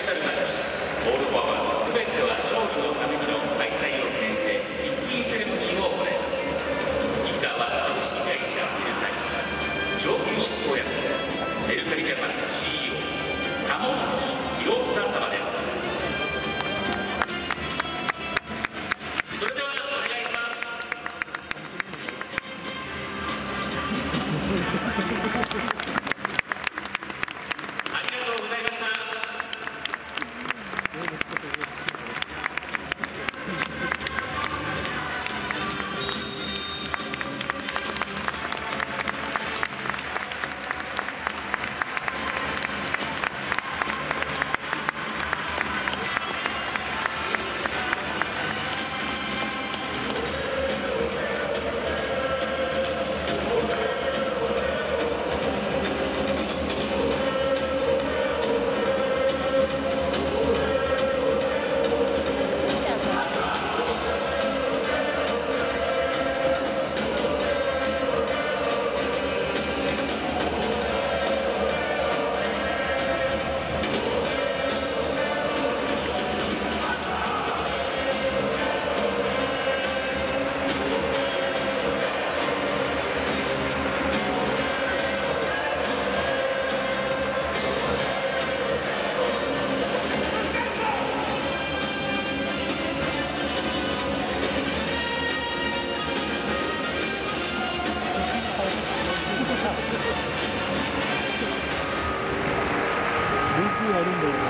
ペシャルオールフォーマ全ては少女のため ayrım doğuyor.